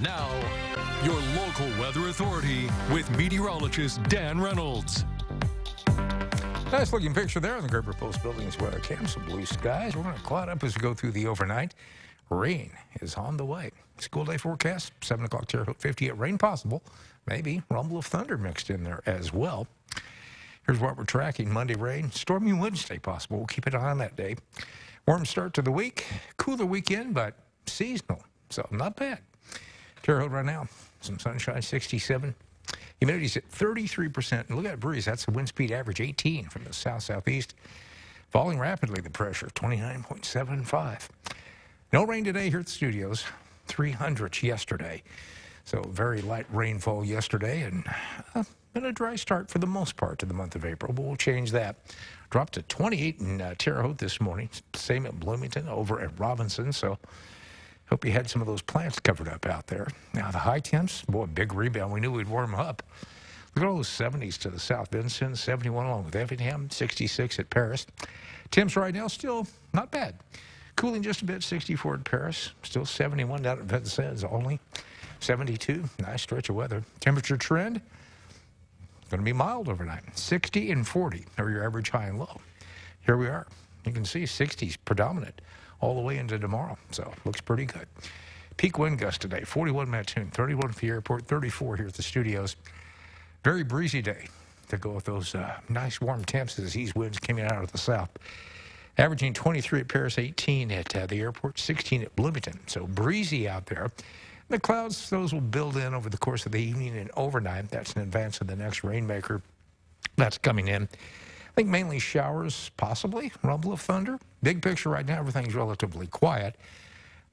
Now, your local weather authority with meteorologist Dan Reynolds. Nice looking picture there on the Great Post Building's weather cam. Some blue skies. We're going to cloud up as we go through the overnight. Rain is on the way. School day forecast, 7 o'clock Terre Haute, 58 rain possible. Maybe rumble of thunder mixed in there as well. Here's what we're tracking. Monday rain, stormy Wednesday possible. We'll keep it on that day. Warm start to the week, cooler weekend, but seasonal. So not bad. Terre Haute right now, some sunshine, 67. Humidity's at 33%. And look at that breeze. That's the wind speed average, 18 from the south-southeast. Falling rapidly, the pressure, 29.75. No rain today here at the studios. 300 yesterday. So very light rainfall yesterday and uh, been a dry start for the most part to the month of April, but we'll change that. Dropped to 28 in uh, Terre Haute this morning. Same at Bloomington, over at Robinson. So Hope you had some of those plants covered up out there. Now, the high temps, boy, big rebound. We knew we'd warm up. Look at all those 70s to the south. Vincennes, 71 along with Effingham, 66 at Paris. Temps right now still not bad. Cooling just a bit, 64 at Paris. Still 71 down at Vincennes only. 72, nice stretch of weather. Temperature trend, going to be mild overnight. 60 and 40 are your average high and low. Here we are. You can see 60s predominant all the way into tomorrow. So looks pretty good. Peak wind gust today, 41 Mattoon, 31 at the airport, 34 here at the studios. Very breezy day to go with those uh, nice warm temps as these winds coming out of the south. Averaging 23 at Paris, 18 at uh, the airport, 16 at Bloomington. So breezy out there. The clouds, those will build in over the course of the evening and overnight. That's in advance of the next rainmaker that's coming in. Think mainly showers, possibly, rumble of thunder. Big picture right now, everything's relatively quiet.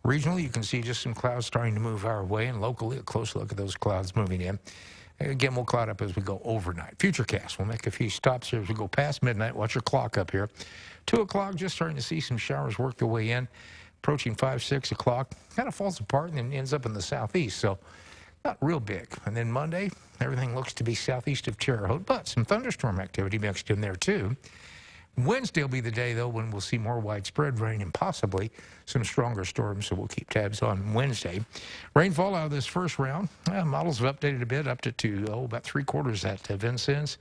Regionally, you can see just some clouds starting to move our way, and locally, a close look at those clouds moving in. Again, we'll cloud up as we go overnight. Futurecast, we'll make a few stops here as we go past midnight. Watch your clock up here. 2 o'clock, just starting to see some showers work their way in. Approaching 5, 6 o'clock, kind of falls apart and then ends up in the southeast. So not real big. And then Monday, everything looks to be southeast of Terre Haute, but some thunderstorm activity mixed in there too. Wednesday will be the day, though, when we'll see more widespread rain and possibly some stronger storms, so we'll keep tabs on Wednesday. Rainfall out of this first round, uh, models have updated a bit, up to, to oh, about three quarters at Vincennes,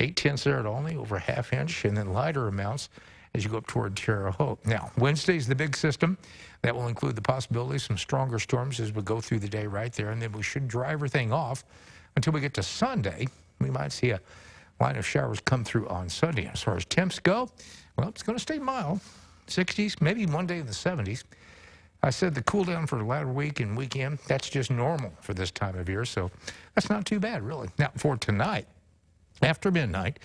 eight tenths there at Olney, over half inch, and then lighter amounts as you go up toward Terre Haute. Now, Wednesday's the big system. That will include the possibility of some stronger storms as we go through the day right there, and then we should dry everything off until we get to Sunday. We might see a line of showers come through on Sunday. As far as temps go, well, it's going to stay mild, 60s, maybe one day in the 70s. I said the cool down for the latter week and weekend, that's just normal for this time of year, so that's not too bad, really. Now, for tonight, after midnight,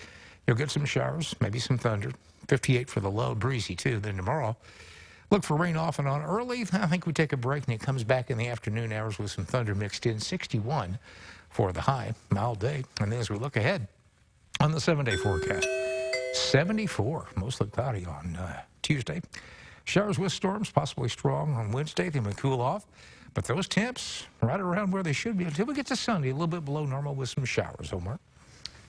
you'll get some showers, maybe some thunder, 58 for the low, breezy too. Then tomorrow, look for rain off and on early. I think we take a break and it comes back in the afternoon hours with some thunder mixed in. 61 for the high, mild day. And then as we look ahead on the seven day forecast, 74, mostly cloudy on uh, Tuesday. Showers with storms, possibly strong on Wednesday. They may cool off. But those temps right around where they should be until we get to Sunday, a little bit below normal with some showers, Omar.